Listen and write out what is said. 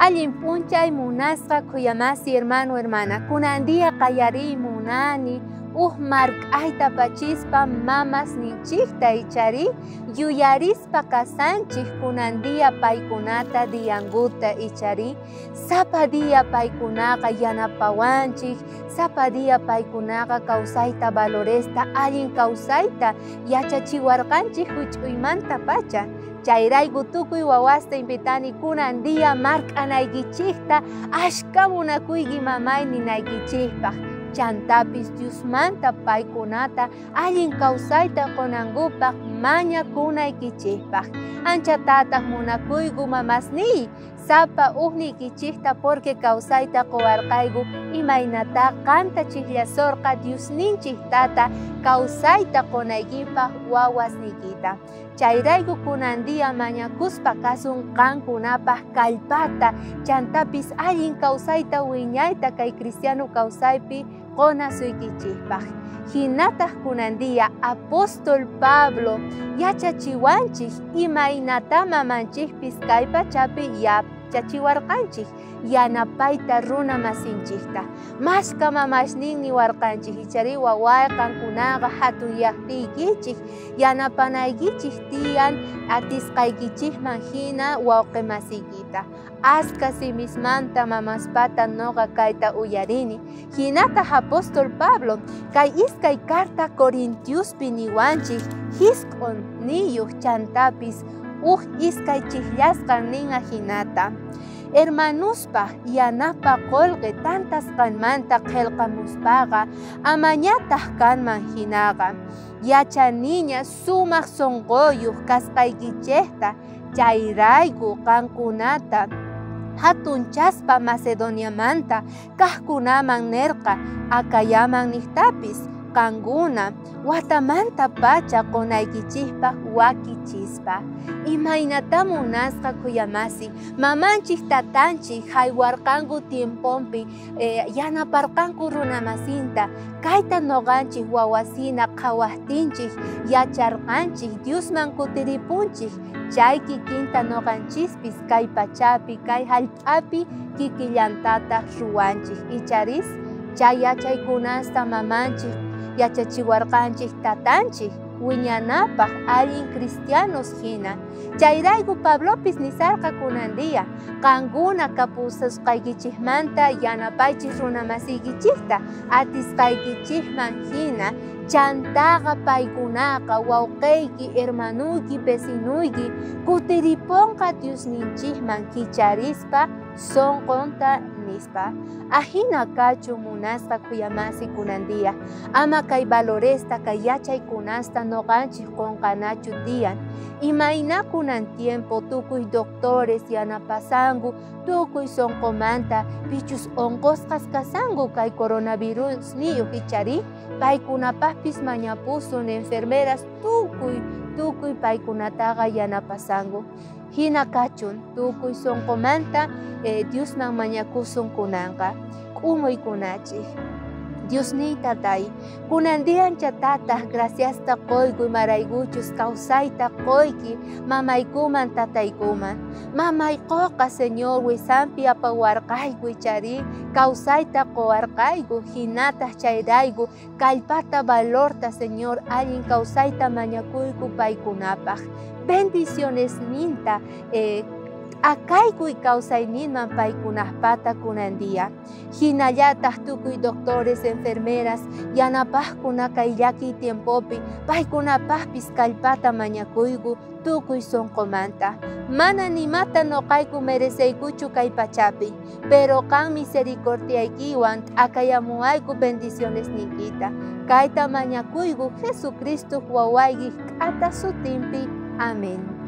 Allin punchay munasqa kuyamasi hermano hermana kunandia qayari munani uh mark'ayta pachispa mamas ninchikta ichari yuyarispa kasanchik kunandia paykunata dianguta ichari. Sapa dia paykunaqa yanapawanchik sapa dia paykunaqa kawsayta valoresta allin kawsayta yachachiwarqanchik huch'uymanta pacha. Chayrayku tukuy wawasta invitani kunan día mark'anaykichikta ashka munakuyki mamay ninaykichikpaq chantapis Diosmanta paykunata allin kawsayta qonankupaq mañakunaykichikpaq anchatataq munakuyku mamasniy sapa uhnikichikta porque kawsayta quwarqayku imaynata qanta chillasorqa Diosninchik tata kawsayta qonaykipaq wawasnikita chayrayku kunandia mañakuspa kasun qankunapaq kallpata chantapis allin kawsayta wiñayta kay cristiano kawsaypi qonasuykichikpaq hinataq kunandia apóstol Pablo. Yachachiwanchik imaynata mamanchikpis kay pachapi yap chachiwarqanchik yanapayta runa masinchikta. Mashka mamashninmi warqanchik ichari waway qankunaqa hatun llaqtiykichik yanapanaykichik tiyan atisqaykichikman hina wawqi masiykita aska simismanta mamaspata noqa kayta uyarini. Hinataq apóstol Pablo kay iskay carta Corintiuspi niwanchik hisk'un niyuq chantapis uj iskay chillasqan ninqa hinata. Hermanuspa yanapa qolqi tantasqanmanta qillqamuspaqa amañataq kanman hinaqa yachaniña sumaq sunquyuq kasqaykichikta chayrayku qankunata hatunchaspa Macedoniamanta kaqkunaman nirqa akayaman niqtapis qankuna watamanta pacha qunaykichikpaq wakichispa imaynata munasqa kuyamasi mamanchik tatanchik haywarqanku tiempopi eh, yanaparqanku runa masinta kayta noqanchik wawasina qhawajtinchik yacharqanchik Diosman kutiripunchik chay kikinta noqanchispis kay pachapi kay hallp'api kikillantataq ruwanchik. Icharis chay yachaykunasta mamanchik yachachiwarqanchik tatanchik wiñanapaq allin cristianos hina. Chayrayku Pablopis nisarqa kunandia qankuna kapusasqaykichikmanta yanapaychik runa masiykichikta atisqaykichikman hina. Chantaqa paykunaqa wawqiyki hermanuyki vecinuyki kutiripunqa Diosninchikman kicharispa sonqonta nispa ahina kachu munasqa kuyamasi kunandia ama kay valoresta kay yachaykunasta noqanchik qunqanachu tiyan imayna kunan tiempo tukuy doctores yanapasanku tukuy sonqomanta pichus onqosqas kasanku kay coronavirus niyuq ichari paykunapaqpis mañapusun enfermeras tukuy tukuy paykunataqa yanapasanku hina kachun tukuy sonqomanta eh, Diosman mañakusun kunanqa k'umuykunachik Diosniy tatay kunandian chatataq graciasta qoykuy maraykuchus kawsayta qoyki mamaykuman tataykuman mamaykuqa Señor wisanpi apawarqayku ichari kawsayta quwarqayku hinataq chayrayku kallpata valorta Señor allin kawsayta mañakuyku paykunapaq bendiciones ninta eh, akaykuy kawsayninman paykunapata kunandia hinallataq tukuy doctores enfermeras yanapaqkuna kay llaki tiempopi paykunapaqpis kallpata mañakuyku tukuy sonqomanta mana nimata noqayku mereceykuchu kay pachapi pero qan misericordiaykiwan akayamuayku bendiciones ninkita kayta mañakuyku Jesucristo wawayki k'ata sutinpi 阿明。